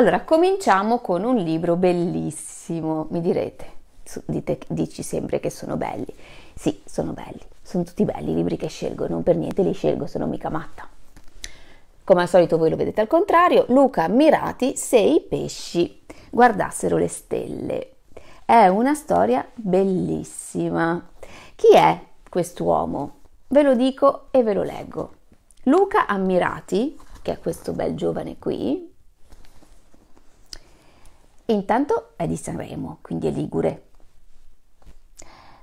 Allora, cominciamo con un libro bellissimo, mi direte. Dite, dici sempre che sono belli. Sì, sono belli, sono tutti belli i libri che scelgo, non per niente li scelgo, sono mica matta. Come al solito voi lo vedete al contrario, Luca Mirati, Sei pesci guardassero le stelle. È una storia bellissima. Chi è quest'uomo? Ve lo dico e ve lo leggo. Luca Ammirati, che è questo bel giovane qui, intanto è di Sanremo, quindi è ligure.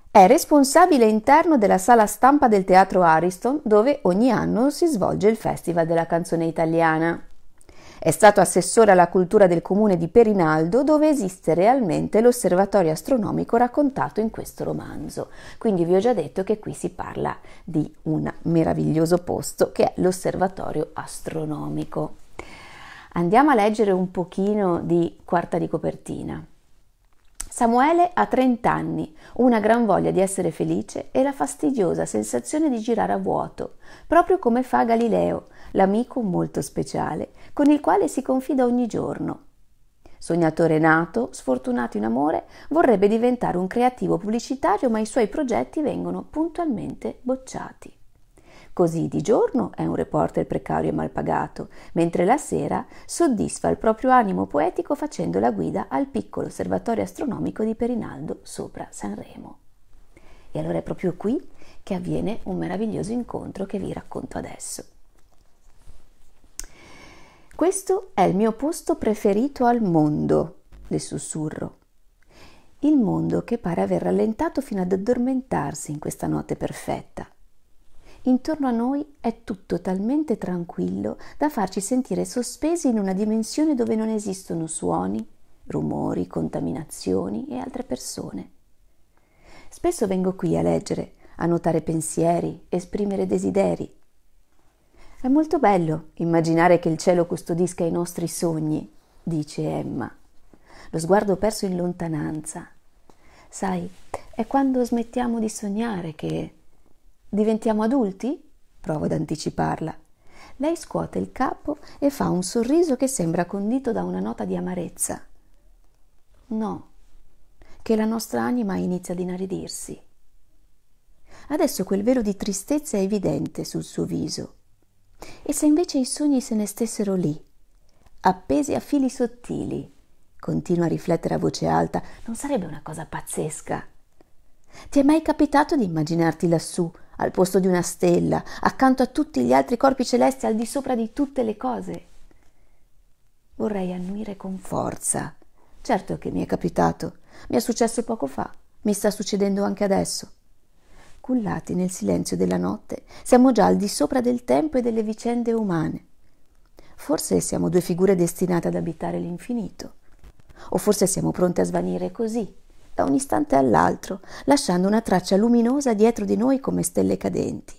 È responsabile interno della sala stampa del Teatro Ariston, dove ogni anno si svolge il Festival della canzone italiana. È stato assessore alla cultura del comune di Perinaldo, dove esiste realmente l'osservatorio astronomico raccontato in questo romanzo. Quindi vi ho già detto che qui si parla di un meraviglioso posto che è l'osservatorio astronomico. Andiamo a leggere un pochino di quarta di copertina. Samuele ha 30 anni, una gran voglia di essere felice e la fastidiosa sensazione di girare a vuoto, proprio come fa Galileo, l'amico molto speciale, con il quale si confida ogni giorno. Sognatore nato, sfortunato in amore, vorrebbe diventare un creativo pubblicitario, ma i suoi progetti vengono puntualmente bocciati. Così di giorno è un reporter precario e mal pagato, mentre la sera soddisfa il proprio animo poetico facendo la guida al piccolo osservatorio astronomico di Perinaldo sopra Sanremo. E allora è proprio qui che avviene un meraviglioso incontro che vi racconto adesso. Questo è il mio posto preferito al mondo, le sussurro. Il mondo che pare aver rallentato fino ad addormentarsi in questa notte perfetta. Intorno a noi è tutto talmente tranquillo da farci sentire sospesi in una dimensione dove non esistono suoni, rumori, contaminazioni e altre persone. Spesso vengo qui a leggere, a notare pensieri, esprimere desideri. È molto bello immaginare che il cielo custodisca i nostri sogni, dice Emma. Lo sguardo perso in lontananza. Sai, è quando smettiamo di sognare che Diventiamo adulti? Provo ad anticiparla. Lei scuote il capo e fa un sorriso che sembra condito da una nota di amarezza. No, che la nostra anima inizia ad inaridirsi. Adesso quel velo di tristezza è evidente sul suo viso. E se invece i sogni se ne stessero lì, appesi a fili sottili, continua a riflettere a voce alta, non sarebbe una cosa pazzesca? Ti è mai capitato di immaginarti lassù, al posto di una stella, accanto a tutti gli altri corpi celesti al di sopra di tutte le cose. Vorrei annuire con forza. Certo che mi è capitato. Mi è successo poco fa. Mi sta succedendo anche adesso. Cullati nel silenzio della notte, siamo già al di sopra del tempo e delle vicende umane. Forse siamo due figure destinate ad abitare l'infinito. O forse siamo pronte a svanire così, da un istante all'altro, lasciando una traccia luminosa dietro di noi come stelle cadenti.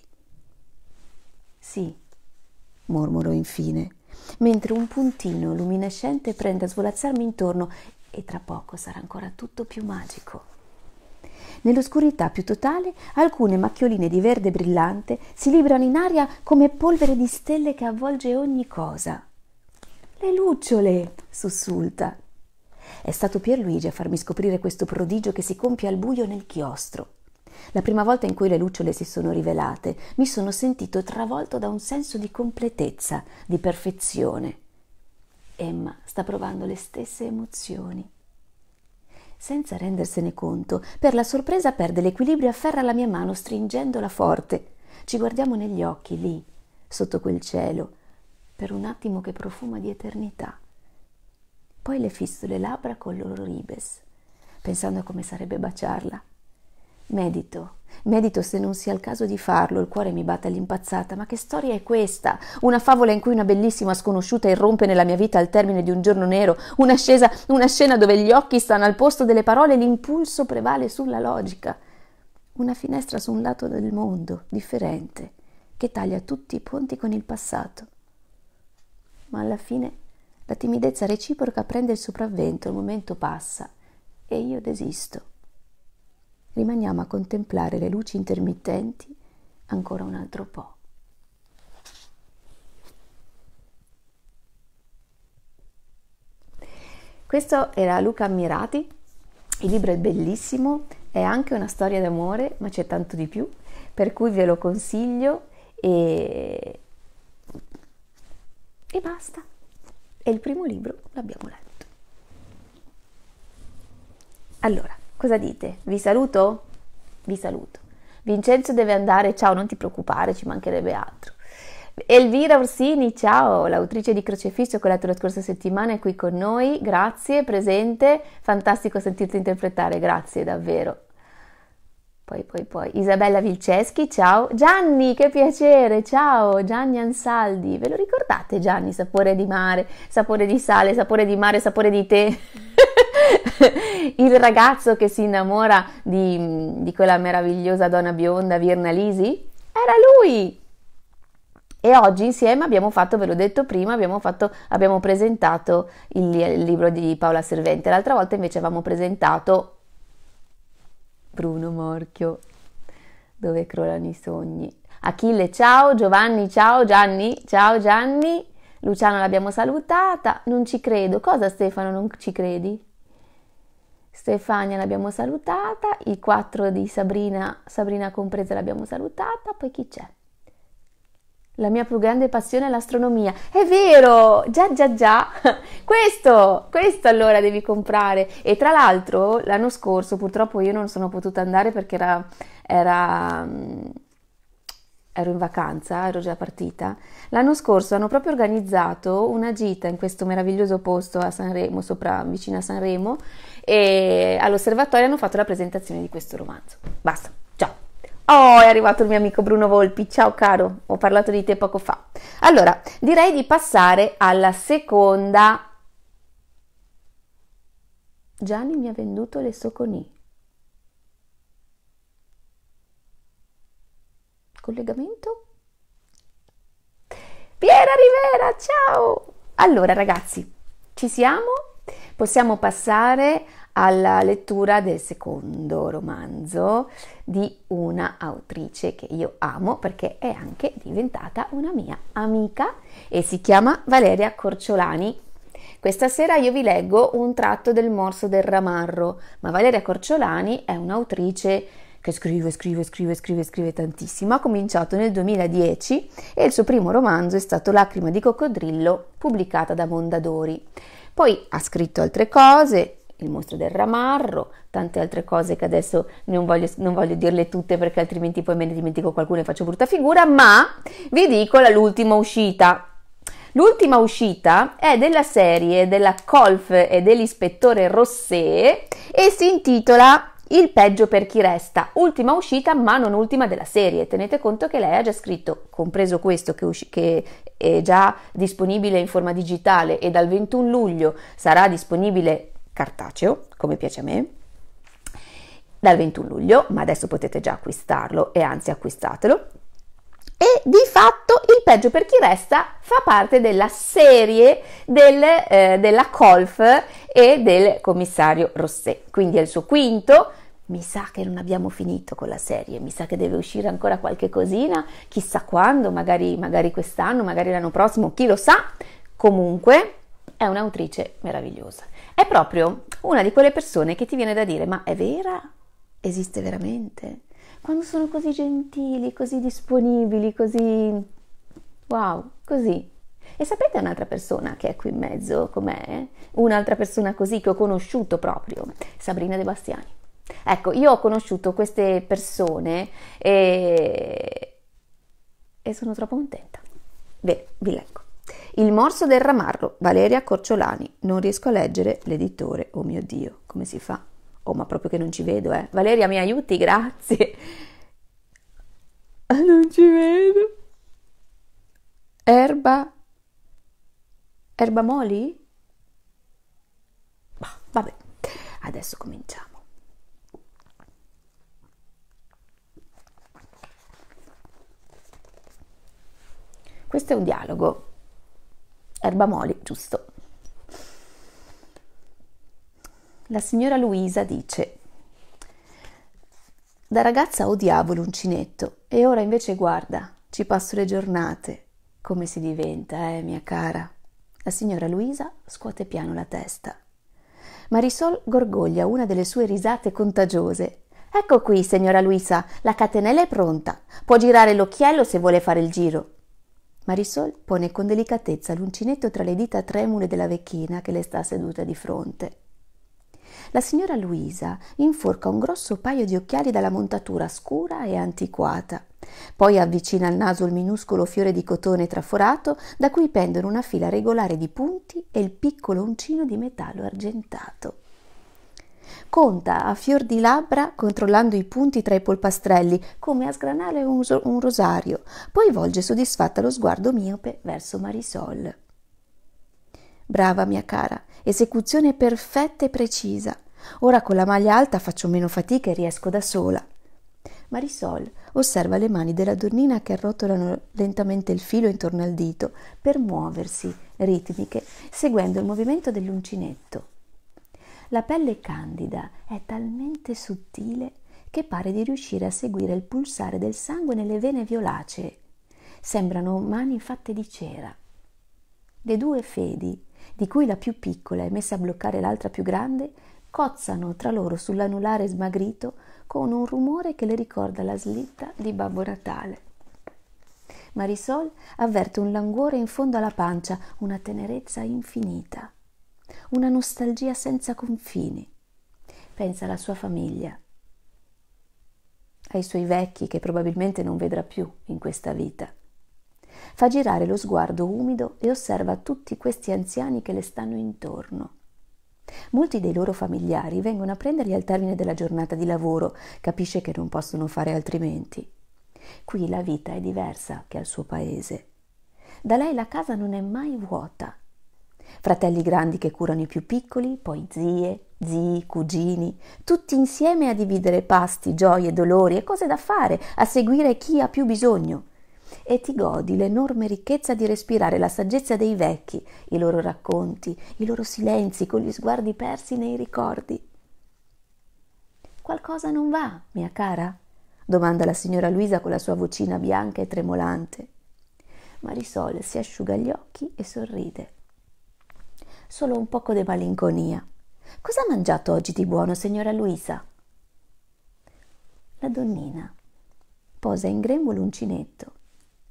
Sì, mormorò infine, mentre un puntino luminescente prende a svolazzarmi intorno e tra poco sarà ancora tutto più magico. Nell'oscurità più totale, alcune macchioline di verde brillante si librano in aria come polvere di stelle che avvolge ogni cosa. Le lucciole, sussulta. È stato Pierluigi a farmi scoprire questo prodigio che si compie al buio nel chiostro. La prima volta in cui le lucciole si sono rivelate, mi sono sentito travolto da un senso di completezza, di perfezione. Emma sta provando le stesse emozioni. Senza rendersene conto, per la sorpresa perde l'equilibrio e afferra la mia mano stringendola forte. Ci guardiamo negli occhi lì, sotto quel cielo, per un attimo che profuma di eternità. Poi le fisso le labbra con loro ribes, pensando a come sarebbe baciarla. Medito, medito se non sia il caso di farlo, il cuore mi batte all'impazzata. Ma che storia è questa? Una favola in cui una bellissima sconosciuta irrompe nella mia vita al termine di un giorno nero, una, scesa, una scena dove gli occhi stanno al posto delle parole e l'impulso prevale sulla logica. Una finestra su un lato del mondo, differente, che taglia tutti i ponti con il passato. Ma alla fine la timidezza reciproca prende il sopravvento, il momento passa e io desisto. Rimaniamo a contemplare le luci intermittenti ancora un altro po'. Questo era Luca Ammirati, il libro è bellissimo, è anche una storia d'amore, ma c'è tanto di più, per cui ve lo consiglio e, e basta. È il primo libro, l'abbiamo letto. Allora, cosa dite? Vi saluto? Vi saluto. Vincenzo deve andare, ciao, non ti preoccupare, ci mancherebbe altro. Elvira Orsini, ciao, l'autrice di Crocefisso, quella la scorsa settimana, è qui con noi, grazie, presente, fantastico sentirti interpretare, grazie davvero. Poi, poi, poi, Isabella Vilceschi, ciao. Gianni, che piacere, ciao. Gianni Ansaldi, ve lo ricordate Gianni? Sapore di mare, sapore di sale, sapore di mare, sapore di tè. Il ragazzo che si innamora di, di quella meravigliosa donna bionda, Virna Lisi? Era lui! E oggi insieme abbiamo fatto, ve l'ho detto prima, abbiamo, fatto, abbiamo presentato il, il libro di Paola Servente. L'altra volta invece avevamo presentato Bruno Morchio, dove crollano i sogni. Achille, ciao, Giovanni, ciao, Gianni, ciao Gianni, Luciano l'abbiamo salutata, non ci credo. Cosa Stefano, non ci credi? Stefania l'abbiamo salutata, i quattro di Sabrina, Sabrina compresa l'abbiamo salutata, poi chi c'è? La mia più grande passione è l'astronomia. È vero! Già, già, già! Questo, questo allora devi comprare. E tra l'altro, l'anno scorso, purtroppo io non sono potuta andare perché era, era, mm, ero in vacanza, ero già partita. L'anno scorso hanno proprio organizzato una gita in questo meraviglioso posto a Sanremo, sopra, vicino a Sanremo, e all'osservatorio hanno fatto la presentazione di questo romanzo. Basta. Oh, è arrivato il mio amico Bruno Volpi. Ciao caro, ho parlato di te poco fa. Allora, direi di passare alla seconda. Gianni mi ha venduto le Soconi. Collegamento? Piera Rivera, ciao! Allora ragazzi, ci siamo? Possiamo passare alla lettura del secondo romanzo di una autrice che io amo perché è anche diventata una mia amica e si chiama Valeria Corciolani. Questa sera io vi leggo un tratto del Morso del Ramarro, ma Valeria Corciolani è un'autrice che scrive, scrive, scrive, scrive, scrive tantissimo. Ha cominciato nel 2010 e il suo primo romanzo è stato Lacrima di coccodrillo, pubblicata da Mondadori. Poi ha scritto altre cose, il mostro del ramarro, tante altre cose che adesso non voglio, non voglio, dirle tutte perché altrimenti poi me ne dimentico qualcuno e faccio brutta figura, ma vi dico l'ultima uscita. L'ultima uscita è della serie della Colf e dell'ispettore Rossé e si intitola Il peggio per chi resta, ultima uscita ma non ultima della serie. Tenete conto che lei ha già scritto, compreso questo che, usci- che è già disponibile in forma digitale e dal 21 luglio sarà disponibile cartaceo, come piace a me, dal 21 luglio, ma adesso potete già acquistarlo e anzi acquistatelo. E di fatto il peggio per chi resta fa parte della serie del, eh, della Colf e del commissario Rossé. Quindi è il suo quinto. Mi sa che non abbiamo finito con la serie, mi sa che deve uscire ancora qualche cosina, chissà quando, magari, magari quest'anno, magari l'anno prossimo, chi lo sa. Comunque è un'autrice meravigliosa. È proprio una di quelle persone che ti viene da dire: ma è vera? Esiste veramente? Quando sono così gentili, così disponibili, così. wow, così. E sapete un'altra persona che è qui in mezzo com'è? Un'altra persona così che ho conosciuto proprio, Sabrina De Bastiani. Ecco, io ho conosciuto queste persone e, e sono troppo contenta. Bene, vi leggo. Il morso del ramarro, Valeria Corciolani. Non riesco a leggere l'editore. Oh mio Dio, come si fa? Oh, ma proprio che non ci vedo, eh. Valeria, mi aiuti, grazie. Ah, non ci vedo. Erba. Erba moli? Bah, vabbè, adesso cominciamo. Questo è un dialogo erba moli, giusto. La signora Luisa dice da ragazza odiavo l'uncinetto e ora invece guarda, ci passo le giornate. Come si diventa, eh, mia cara? La signora Luisa scuote piano la testa. Marisol gorgoglia una delle sue risate contagiose. Ecco qui, signora Luisa, la catenella è pronta. Può girare l'occhiello se vuole fare il giro. Marisol pone con delicatezza l'uncinetto tra le dita tremule della vecchina che le sta seduta di fronte. La signora Luisa inforca un grosso paio di occhiali dalla montatura scura e antiquata. Poi avvicina al naso il minuscolo fiore di cotone traforato da cui pendono una fila regolare di punti e il piccolo uncino di metallo argentato. Conta a fior di labbra controllando i punti tra i polpastrelli come a sgranare un, un rosario, poi volge soddisfatta lo sguardo miope verso Marisol. Brava mia cara, esecuzione perfetta e precisa. Ora con la maglia alta faccio meno fatica e riesco da sola. Marisol osserva le mani della donnina che arrotolano lentamente il filo intorno al dito per muoversi, ritmiche, seguendo il movimento dell'uncinetto. La pelle candida è talmente sottile che pare di riuscire a seguire il pulsare del sangue nelle vene violacee. Sembrano mani fatte di cera. Le due fedi di cui la più piccola è messa a bloccare l'altra più grande, cozzano tra loro sull'anulare smagrito con un rumore che le ricorda la slitta di Babbo Natale. Marisol avverte un languore in fondo alla pancia, una tenerezza infinita, una nostalgia senza confini. Pensa alla sua famiglia, ai suoi vecchi che probabilmente non vedrà più in questa vita fa girare lo sguardo umido e osserva tutti questi anziani che le stanno intorno. Molti dei loro familiari vengono a prenderli al termine della giornata di lavoro, capisce che non possono fare altrimenti. Qui la vita è diversa che al suo paese. Da lei la casa non è mai vuota. Fratelli grandi che curano i più piccoli, poi zie, zii, cugini, tutti insieme a dividere pasti, gioie, dolori e cose da fare, a seguire chi ha più bisogno e ti godi l'enorme ricchezza di respirare la saggezza dei vecchi, i loro racconti, i loro silenzi con gli sguardi persi nei ricordi. Qualcosa non va, mia cara? domanda la signora Luisa con la sua vocina bianca e tremolante. Marisol si asciuga gli occhi e sorride. Solo un poco di malinconia. Cosa ha mangiato oggi di buono, signora Luisa? La donnina posa in grembo l'uncinetto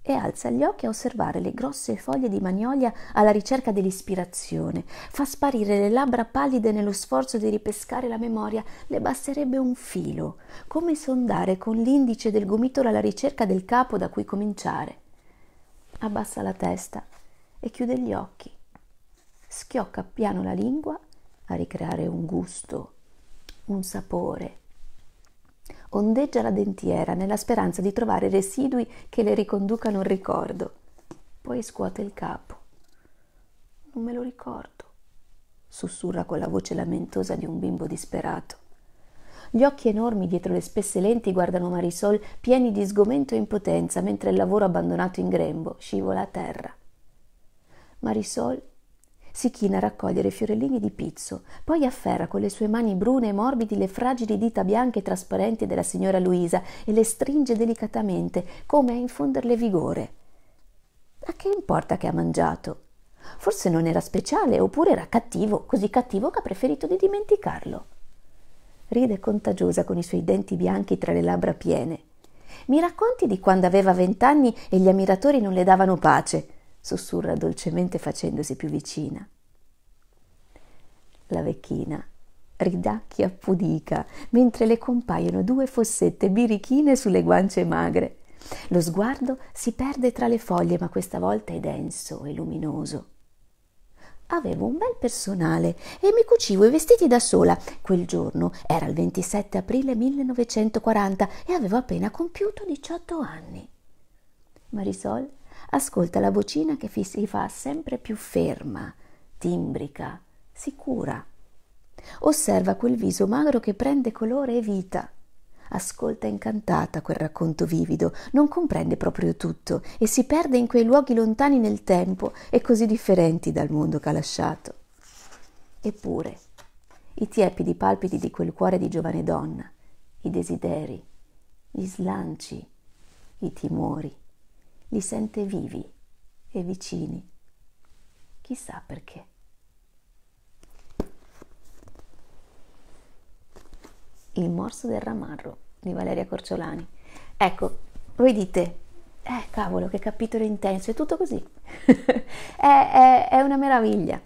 e alza gli occhi a osservare le grosse foglie di magnolia alla ricerca dell'ispirazione. Fa sparire le labbra pallide nello sforzo di ripescare la memoria. Le basterebbe un filo, come sondare con l'indice del gomitolo alla ricerca del capo da cui cominciare. Abbassa la testa e chiude gli occhi. Schiocca piano la lingua a ricreare un gusto, un sapore ondeggia la dentiera nella speranza di trovare residui che le riconducano il ricordo. Poi scuote il capo. Non me lo ricordo, sussurra con la voce lamentosa di un bimbo disperato. Gli occhi enormi dietro le spesse lenti guardano Marisol pieni di sgomento e impotenza mentre il lavoro abbandonato in grembo scivola a terra. Marisol si china a raccogliere fiorellini di pizzo, poi afferra con le sue mani brune e morbidi le fragili dita bianche e trasparenti della signora Luisa e le stringe delicatamente, come a infonderle vigore. A che importa che ha mangiato? Forse non era speciale, oppure era cattivo, così cattivo che ha preferito di dimenticarlo. Ride contagiosa con i suoi denti bianchi tra le labbra piene. Mi racconti di quando aveva vent'anni e gli ammiratori non le davano pace? Sussurra dolcemente facendosi più vicina. La vecchina ridacchia pudica mentre le compaiono due fossette birichine sulle guance magre. Lo sguardo si perde tra le foglie, ma questa volta è denso e luminoso. Avevo un bel personale e mi cucivo i vestiti da sola. Quel giorno era il 27 aprile 1940 e avevo appena compiuto 18 anni. Marisol ascolta la vocina che si fa sempre più ferma, timbrica, sicura. Osserva quel viso magro che prende colore e vita. Ascolta incantata quel racconto vivido, non comprende proprio tutto e si perde in quei luoghi lontani nel tempo e così differenti dal mondo che ha lasciato. Eppure, i tiepidi palpiti di quel cuore di giovane donna, i desideri, gli slanci, i timori, li sente vivi e vicini. Chissà perché. Il morso del ramarro di Valeria Corciolani. Ecco, voi dite, eh cavolo, che capitolo intenso, è tutto così. è, è, è una meraviglia.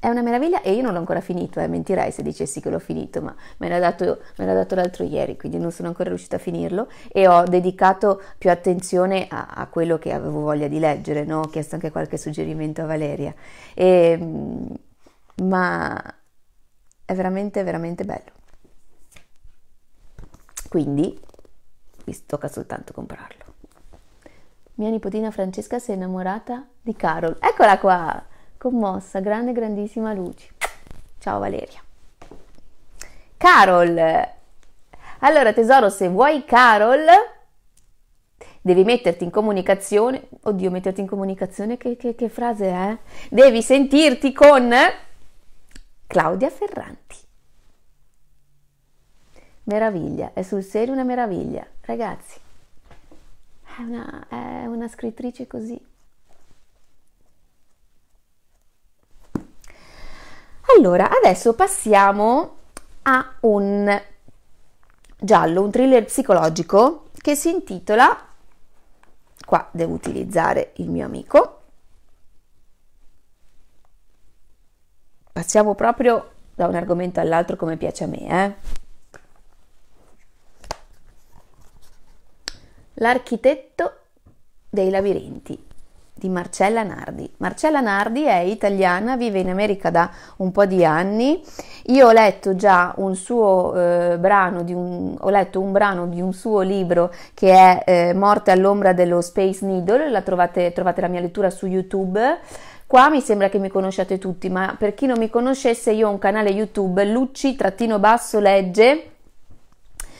È una meraviglia e io non l'ho ancora finito, eh, mentirei se dicessi che l'ho finito, ma me l'ha, dato, me l'ha dato l'altro ieri, quindi non sono ancora riuscita a finirlo e ho dedicato più attenzione a, a quello che avevo voglia di leggere, no? ho chiesto anche qualche suggerimento a Valeria, e, ehm, ma è veramente, veramente bello. Quindi vi tocca soltanto comprarlo. Mia nipotina Francesca si è innamorata di Carol, eccola qua! Commossa, grande, grandissima luce. Ciao Valeria. Carol. Allora tesoro, se vuoi Carol, devi metterti in comunicazione. Oddio, metterti in comunicazione, che, che, che frase è? Devi sentirti con Claudia Ferranti. Meraviglia, è sul serio una meraviglia. Ragazzi, è una, è una scrittrice così Allora, adesso passiamo a un giallo, un thriller psicologico che si intitola, qua devo utilizzare il mio amico, passiamo proprio da un argomento all'altro come piace a me, eh? L'architetto dei labirinti di Marcella Nardi. Marcella Nardi è italiana, vive in America da un po' di anni. Io ho letto già un suo eh, brano, un, ho letto un brano di un suo libro che è eh, Morte all'ombra dello Space Needle, la trovate, trovate la mia lettura su YouTube. Qua mi sembra che mi conosciate tutti, ma per chi non mi conoscesse io ho un canale YouTube, Lucci-legge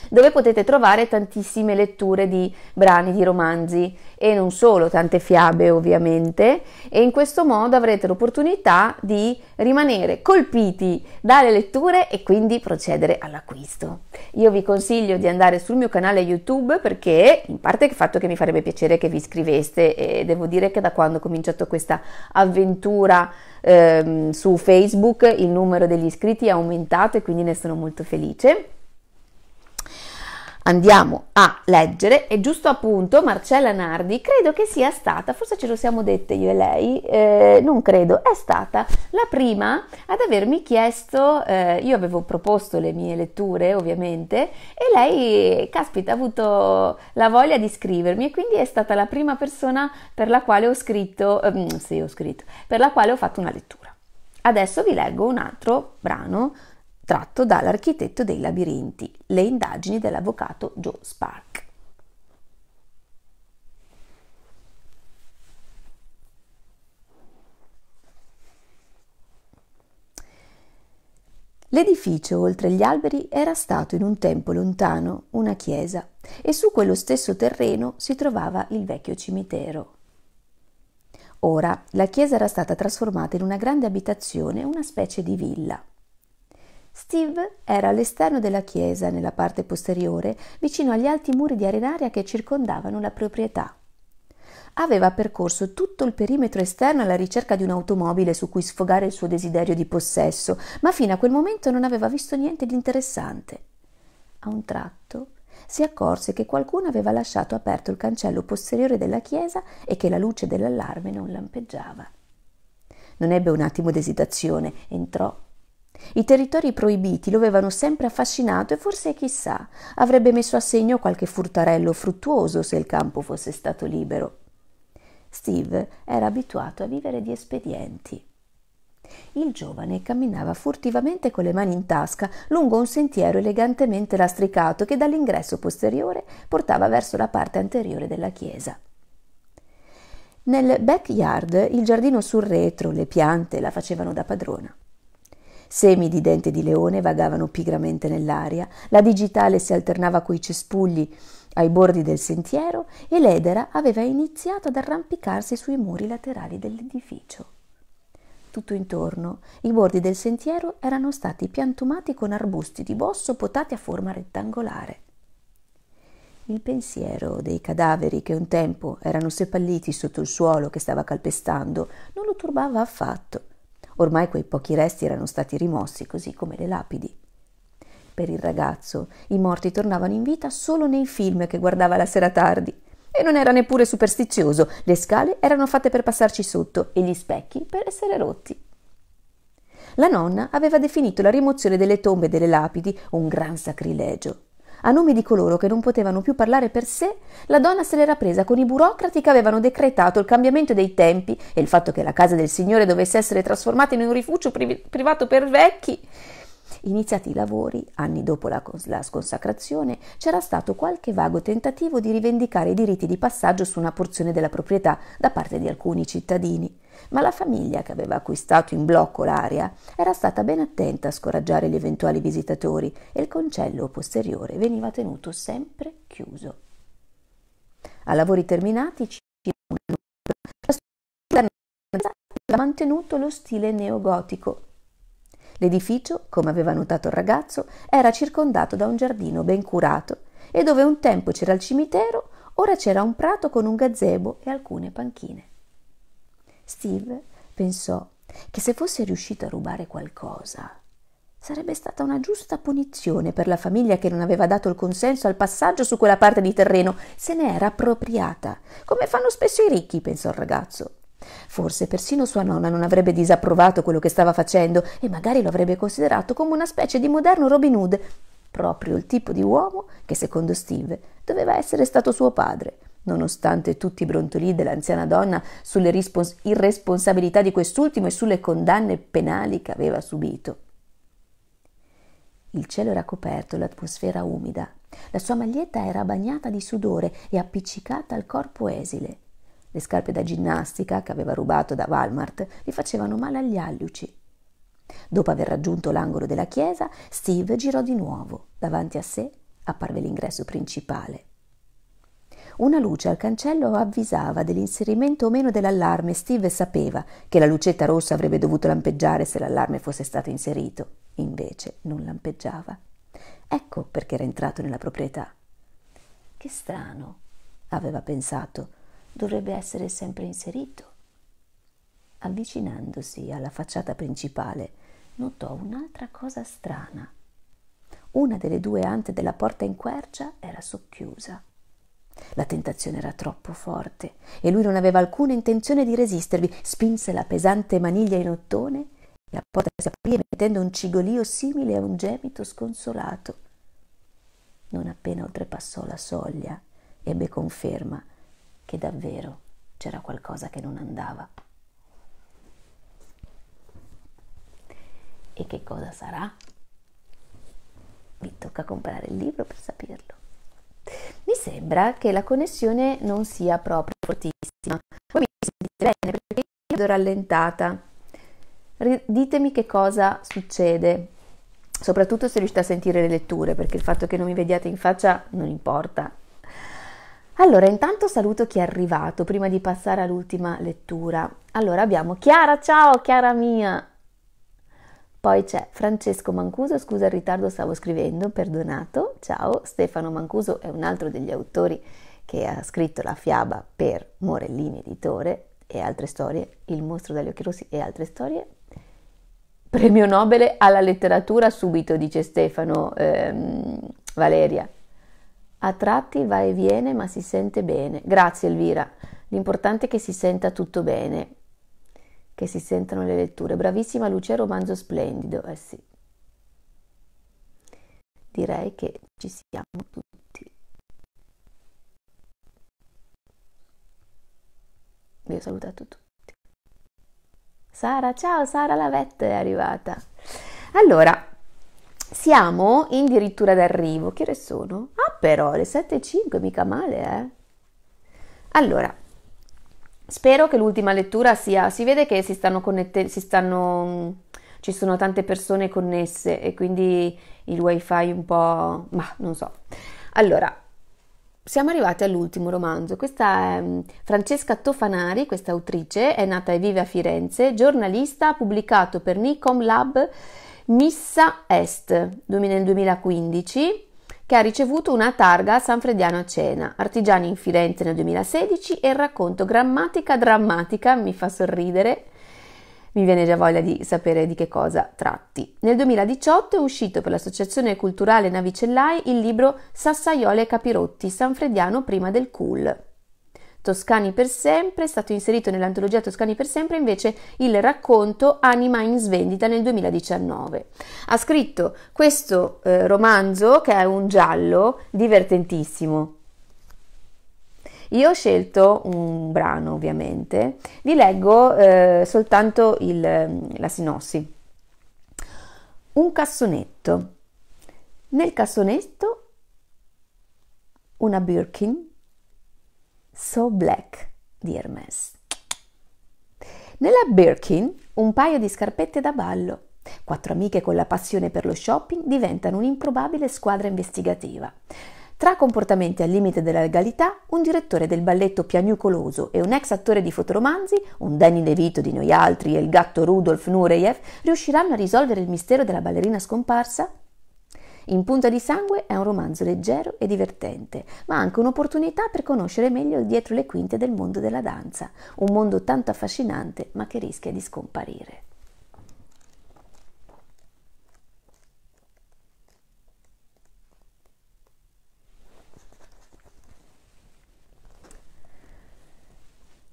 dove potete trovare tantissime letture di brani di romanzi e non solo, tante fiabe ovviamente e in questo modo avrete l'opportunità di rimanere colpiti dalle letture e quindi procedere all'acquisto. Io vi consiglio di andare sul mio canale YouTube perché in parte il fatto che mi farebbe piacere che vi iscriveste e devo dire che da quando ho cominciato questa avventura ehm, su Facebook il numero degli iscritti è aumentato e quindi ne sono molto felice andiamo a leggere e giusto appunto Marcella Nardi credo che sia stata, forse ce lo siamo dette io e lei, eh, non credo, è stata la prima ad avermi chiesto, eh, io avevo proposto le mie letture ovviamente e lei, caspita, ha avuto la voglia di scrivermi e quindi è stata la prima persona per la quale ho scritto, eh, sì ho scritto, per la quale ho fatto una lettura. Adesso vi leggo un altro brano tratto dall'architetto dei labirinti, le indagini dell'avvocato Joe Spark. L'edificio oltre gli alberi era stato in un tempo lontano una chiesa e su quello stesso terreno si trovava il vecchio cimitero. Ora la chiesa era stata trasformata in una grande abitazione, una specie di villa. Steve era all'esterno della chiesa, nella parte posteriore, vicino agli alti muri di arenaria che circondavano la proprietà. Aveva percorso tutto il perimetro esterno alla ricerca di un'automobile su cui sfogare il suo desiderio di possesso, ma fino a quel momento non aveva visto niente di interessante. A un tratto si accorse che qualcuno aveva lasciato aperto il cancello posteriore della chiesa e che la luce dell'allarme non lampeggiava. Non ebbe un attimo d'esitazione, entrò i territori proibiti lo avevano sempre affascinato e forse chissà avrebbe messo a segno qualche furtarello fruttuoso se il campo fosse stato libero. Steve era abituato a vivere di espedienti. Il giovane camminava furtivamente con le mani in tasca lungo un sentiero elegantemente lastricato che dall'ingresso posteriore portava verso la parte anteriore della chiesa. Nel backyard il giardino sul retro, le piante la facevano da padrona. Semi di dente di leone vagavano pigramente nell'aria, la digitale si alternava coi cespugli ai bordi del sentiero e l'edera aveva iniziato ad arrampicarsi sui muri laterali dell'edificio. Tutto intorno i bordi del sentiero erano stati piantumati con arbusti di bosso potati a forma rettangolare. Il pensiero dei cadaveri che un tempo erano seppelliti sotto il suolo che stava calpestando non lo turbava affatto Ormai quei pochi resti erano stati rimossi, così come le lapidi. per il ragazzo. I morti tornavano in vita solo nei film che guardava la sera tardi. E non era neppure superstizioso, le scale erano fatte per passarci sotto e gli specchi per essere rotti. La nonna aveva definito la rimozione delle tombe e delle lapidi un gran sacrilegio. A nome di coloro che non potevano più parlare per sé, la donna se l'era presa con i burocrati che avevano decretato il cambiamento dei tempi e il fatto che la casa del Signore dovesse essere trasformata in un rifugio privato per vecchi Iniziati i lavori, anni dopo la, la sconsacrazione, c'era stato qualche vago tentativo di rivendicare i diritti di passaggio su una porzione della proprietà da parte di alcuni cittadini, ma la famiglia che aveva acquistato in blocco l'area era stata ben attenta a scoraggiare gli eventuali visitatori e il concello posteriore veniva tenuto sempre chiuso. A lavori terminati, ha mantenuto lo stile neogotico L'edificio, come aveva notato il ragazzo, era circondato da un giardino ben curato e dove un tempo c'era il cimitero, ora c'era un prato con un gazebo e alcune panchine. Steve pensò che se fosse riuscito a rubare qualcosa, sarebbe stata una giusta punizione per la famiglia che non aveva dato il consenso al passaggio su quella parte di terreno, se ne era appropriata, come fanno spesso i ricchi, pensò il ragazzo. Forse persino sua nonna non avrebbe disapprovato quello che stava facendo e magari lo avrebbe considerato come una specie di moderno Robin Hood, proprio il tipo di uomo che, secondo Steve, doveva essere stato suo padre, nonostante tutti i brontolii dell'anziana donna sulle rispons- irresponsabilità di quest'ultimo e sulle condanne penali che aveva subito. Il cielo era coperto, l'atmosfera umida. La sua maglietta era bagnata di sudore e appiccicata al corpo esile. Le scarpe da ginnastica che aveva rubato da Walmart gli facevano male agli alluci. Dopo aver raggiunto l'angolo della chiesa, Steve girò di nuovo. Davanti a sé apparve l'ingresso principale. Una luce al cancello avvisava dell'inserimento o meno dell'allarme. Steve sapeva che la lucetta rossa avrebbe dovuto lampeggiare se l'allarme fosse stato inserito. Invece non lampeggiava. Ecco perché era entrato nella proprietà. Che strano, aveva pensato dovrebbe essere sempre inserito. Avvicinandosi alla facciata principale, notò un'altra cosa strana. Una delle due ante della porta in quercia era socchiusa. La tentazione era troppo forte e lui non aveva alcuna intenzione di resistervi. Spinse la pesante maniglia in ottone e la porta si aprì emettendo un cigolio simile a un gemito sconsolato. Non appena oltrepassò la soglia, ebbe conferma che davvero c'era qualcosa che non andava. E che cosa sarà? Mi tocca comprare il libro per saperlo. Mi sembra che la connessione non sia proprio fortissima. Voi mi sentite bene perché io vedo rallentata. Ditemi che cosa succede, soprattutto se riuscite a sentire le letture, perché il fatto che non mi vediate in faccia non importa, allora, intanto saluto chi è arrivato prima di passare all'ultima lettura. Allora abbiamo Chiara, ciao Chiara mia. Poi c'è Francesco Mancuso, scusa il ritardo, stavo scrivendo, perdonato. Ciao, Stefano Mancuso è un altro degli autori che ha scritto la fiaba per Morellini Editore e altre storie, Il mostro dagli occhi rossi e altre storie. Premio Nobel alla letteratura subito, dice Stefano ehm, Valeria. A tratti va e viene, ma si sente bene. Grazie Elvira. L'importante è che si senta tutto bene, che si sentano le letture. Bravissima Lucia, romanzo splendido. Eh sì. Direi che ci siamo tutti. Vi ho salutato tutti. Sara, ciao, Sara Lavette è arrivata. Allora, siamo in dirittura d'arrivo. Che ore sono? Ah, però, le 7.05, mica male, eh? Allora, spero che l'ultima lettura sia... Si vede che si stanno connettendo, si stanno... Ci sono tante persone connesse e quindi il wifi un po'... ma non so. Allora, siamo arrivati all'ultimo romanzo. Questa è mm, Francesca Tofanari, questa autrice, è nata e vive a Firenze, giornalista, ha pubblicato per Nicom Lab Missa Est nel 2015 che ha ricevuto una targa a San Frediano a Cena, Artigiani in Firenze nel 2016 e il racconto Grammatica drammatica, mi fa sorridere, mi viene già voglia di sapere di che cosa tratti. Nel 2018 è uscito per l'Associazione Culturale Navicellai il libro Sassaiole e Capirotti, Sanfrediano prima del cool. Toscani per sempre, è stato inserito nell'antologia Toscani per sempre invece il racconto Anima in svendita nel 2019. Ha scritto questo eh, romanzo che è un giallo divertentissimo, io ho scelto un brano, ovviamente, vi leggo eh, soltanto il, la sinossi. Un cassonetto. Nel cassonetto una Birkin So Black di Hermes. Nella Birkin un paio di scarpette da ballo. Quattro amiche con la passione per lo shopping diventano un'improbabile squadra investigativa. Tra comportamenti al limite della legalità, un direttore del balletto piagnucoloso e un ex attore di fotoromanzi, un Danny DeVito di noi altri e il gatto Rudolf Nureyev, riusciranno a risolvere il mistero della ballerina scomparsa? In punta di sangue è un romanzo leggero e divertente, ma anche un'opportunità per conoscere meglio il dietro le quinte del mondo della danza, un mondo tanto affascinante ma che rischia di scomparire.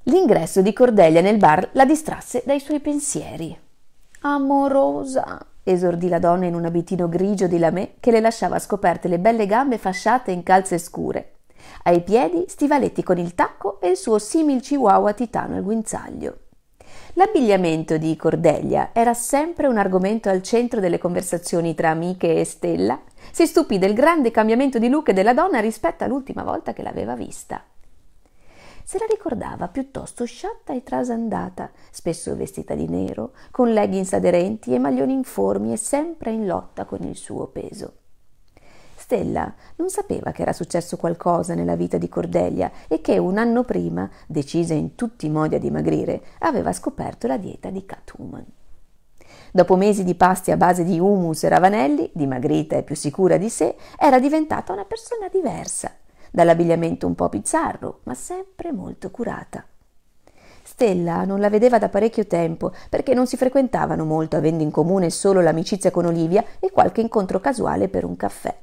L'ingresso di Cordelia nel bar la distrasse dai suoi pensieri. Amorosa, esordì la donna in un abitino grigio di lamè che le lasciava scoperte le belle gambe fasciate in calze scure. Ai piedi stivaletti con il tacco e il suo simil chihuahua titano al guinzaglio. L'abbigliamento di Cordelia era sempre un argomento al centro delle conversazioni tra amiche e Stella. Si stupì del grande cambiamento di look della donna rispetto all'ultima volta che l'aveva vista se la ricordava piuttosto sciatta e trasandata, spesso vestita di nero, con leggings aderenti e maglioni informi e sempre in lotta con il suo peso. Stella non sapeva che era successo qualcosa nella vita di Cordelia e che un anno prima, decisa in tutti i modi a dimagrire, aveva scoperto la dieta di Catwoman. Dopo mesi di pasti a base di humus e ravanelli, dimagrita e più sicura di sé, era diventata una persona diversa dall'abbigliamento un po' bizzarro, ma sempre molto curata. Stella non la vedeva da parecchio tempo perché non si frequentavano molto, avendo in comune solo l'amicizia con Olivia e qualche incontro casuale per un caffè.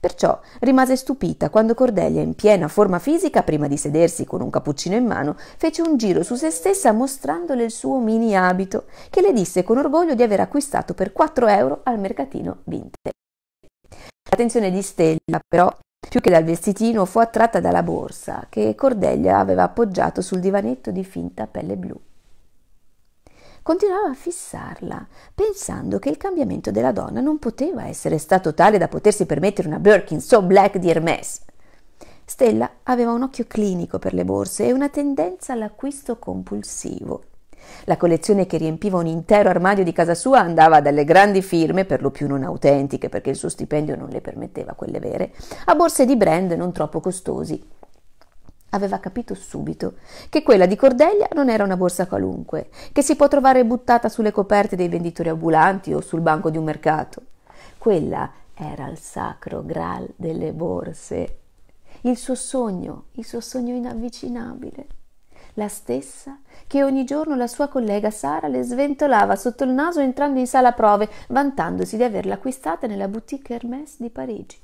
Perciò rimase stupita quando Cordelia, in piena forma fisica, prima di sedersi con un cappuccino in mano, fece un giro su se stessa mostrandole il suo mini abito, che le disse con orgoglio di aver acquistato per 4 euro al mercatino Vintage. L'attenzione di Stella, però, più che dal vestitino fu attratta dalla borsa che Cordelia aveva appoggiato sul divanetto di finta pelle blu. Continuava a fissarla, pensando che il cambiamento della donna non poteva essere stato tale da potersi permettere una Birkin so black di Hermès. Stella aveva un occhio clinico per le borse e una tendenza all'acquisto compulsivo. La collezione che riempiva un intero armadio di casa sua andava dalle grandi firme, per lo più non autentiche perché il suo stipendio non le permetteva quelle vere, a borse di brand non troppo costosi. Aveva capito subito che quella di Cordelia non era una borsa qualunque, che si può trovare buttata sulle coperte dei venditori ambulanti o sul banco di un mercato. Quella era il sacro graal delle borse, il suo sogno, il suo sogno inavvicinabile la stessa che ogni giorno la sua collega Sara le sventolava sotto il naso entrando in sala prove, vantandosi di averla acquistata nella boutique Hermès di Parigi.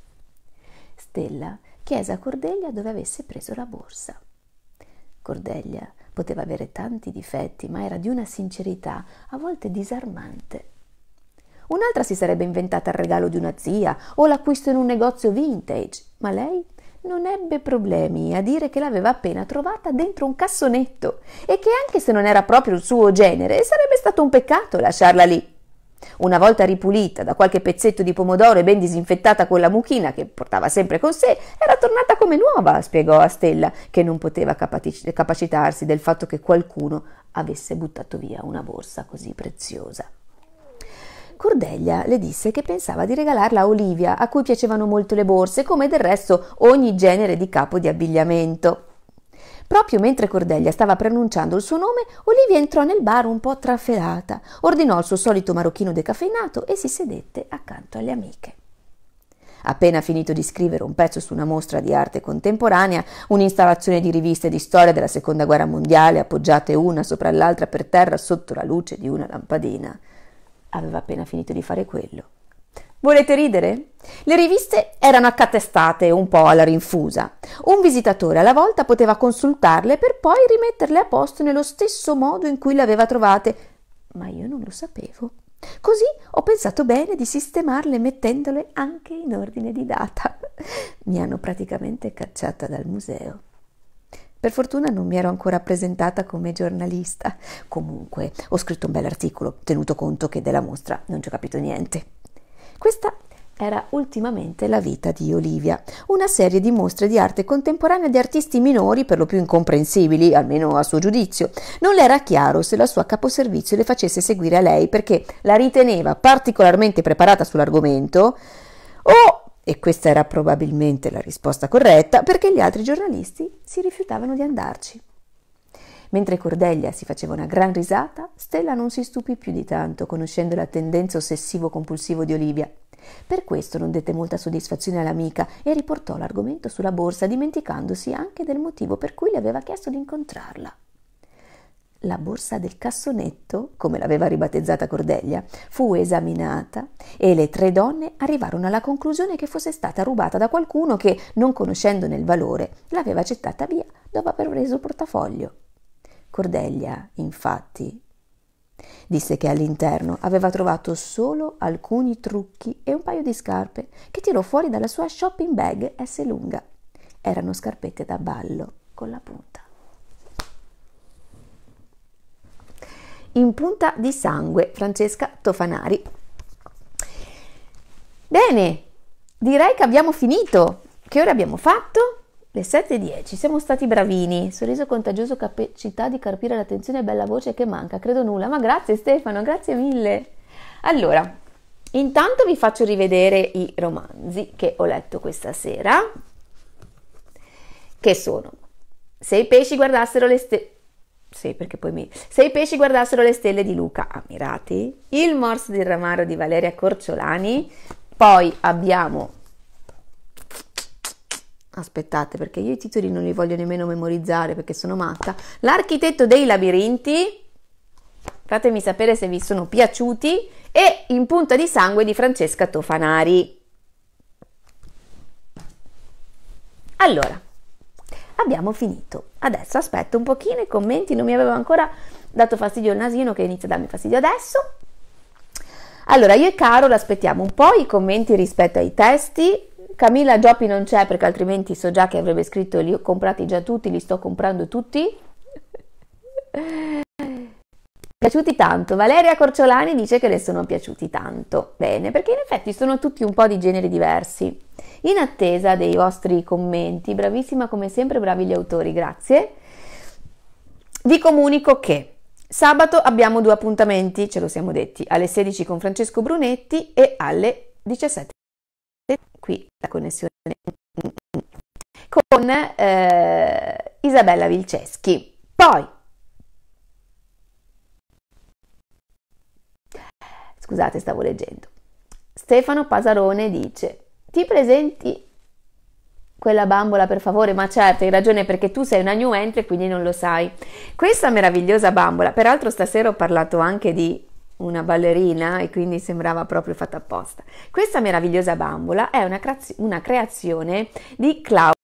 Stella chiese a Cordelia dove avesse preso la borsa. Cordelia poteva avere tanti difetti, ma era di una sincerità a volte disarmante. Un'altra si sarebbe inventata il regalo di una zia o l'acquisto in un negozio vintage, ma lei non ebbe problemi a dire che l'aveva appena trovata dentro un cassonetto e che anche se non era proprio il suo genere sarebbe stato un peccato lasciarla lì. Una volta ripulita da qualche pezzetto di pomodoro e ben disinfettata con la mucchina che portava sempre con sé, era tornata come nuova, spiegò a Stella, che non poteva capacitarsi del fatto che qualcuno avesse buttato via una borsa così preziosa. Cordelia le disse che pensava di regalarla a Olivia, a cui piacevano molto le borse, come del resto ogni genere di capo di abbigliamento. Proprio mentre Cordelia stava pronunciando il suo nome, Olivia entrò nel bar un po' trafelata, ordinò il suo solito marocchino decaffeinato e si sedette accanto alle amiche. appena finito di scrivere un pezzo su una mostra di arte contemporanea, un'installazione di riviste di storia della seconda guerra mondiale appoggiate una sopra l'altra per terra sotto la luce di una lampadina. Aveva appena finito di fare quello. Volete ridere? Le riviste erano accatestate un po' alla rinfusa. Un visitatore alla volta poteva consultarle per poi rimetterle a posto nello stesso modo in cui le aveva trovate, ma io non lo sapevo. Così ho pensato bene di sistemarle mettendole anche in ordine di data. Mi hanno praticamente cacciata dal museo. Per fortuna non mi ero ancora presentata come giornalista. Comunque, ho scritto un bell'articolo, tenuto conto che della mostra non ci ho capito niente. Questa era ultimamente la vita di Olivia, una serie di mostre di arte contemporanea di artisti minori, per lo più incomprensibili, almeno a suo giudizio. Non le era chiaro se la sua caposervizio le facesse seguire a lei perché la riteneva particolarmente preparata sull'argomento o, e questa era probabilmente la risposta corretta, perché gli altri giornalisti si rifiutavano di andarci. Mentre Cordelia si faceva una gran risata, Stella non si stupì più di tanto, conoscendo la tendenza ossessivo-compulsivo di Olivia. Per questo non dette molta soddisfazione all'amica e riportò l'argomento sulla borsa, dimenticandosi anche del motivo per cui le aveva chiesto di incontrarla. La borsa del cassonetto, come l'aveva ribattezzata Cordelia, fu esaminata e le tre donne arrivarono alla conclusione che fosse stata rubata da qualcuno che, non conoscendone il valore, l'aveva gettata via dopo aver preso il portafoglio. Cordelia, infatti, disse che all'interno aveva trovato solo alcuni trucchi e un paio di scarpe che tirò fuori dalla sua shopping bag S lunga. Erano scarpette da ballo con la punta. In punta di sangue, Francesca Tofanari. Bene, direi che abbiamo finito. Che ore abbiamo fatto? Le 7.10, siamo stati bravini. Sorriso contagioso, capacità di carpire l'attenzione e bella voce che manca, credo nulla. Ma grazie Stefano, grazie mille. Allora, intanto vi faccio rivedere i romanzi che ho letto questa sera, che sono Se i pesci guardassero le stelle... Sì, perché poi mi... Se i pesci guardassero le stelle di Luca Ammirati, Il morso del ramaro di Valeria Corciolani, poi abbiamo aspettate perché io i titoli non li voglio nemmeno memorizzare perché sono matta. L'architetto dei labirinti, fatemi sapere se vi sono piaciuti, e In punta di sangue di Francesca Tofanari. Allora, abbiamo finito. Adesso aspetto un pochino i commenti, non mi aveva ancora dato fastidio il nasino che inizia a darmi fastidio adesso. Allora, io e Caro l'aspettiamo un po' i commenti rispetto ai testi Camilla Gioppi non c'è perché altrimenti so già che avrebbe scritto li ho comprati già tutti, li sto comprando tutti. piaciuti tanto. Valeria Corciolani dice che le sono piaciuti tanto. Bene, perché in effetti sono tutti un po' di generi diversi. In attesa dei vostri commenti, bravissima come sempre, bravi gli autori, grazie. Vi comunico che sabato abbiamo due appuntamenti, ce lo siamo detti, alle 16 con Francesco Brunetti e alle 17 qui la connessione con eh, Isabella Vilceschi. Poi, scusate, stavo leggendo. Stefano Pasarone dice: Ti presenti quella bambola per favore? Ma certo, hai ragione perché tu sei una new entry, quindi non lo sai. Questa meravigliosa bambola, peraltro stasera ho parlato anche di una ballerina e quindi sembrava proprio fatta apposta. Questa meravigliosa bambola è una, creazione di Claudio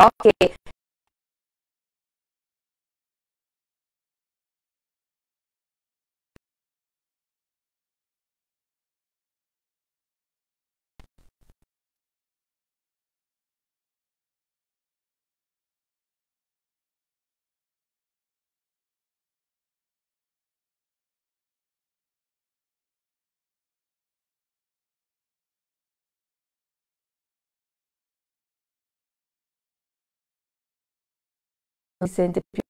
molto, si sente più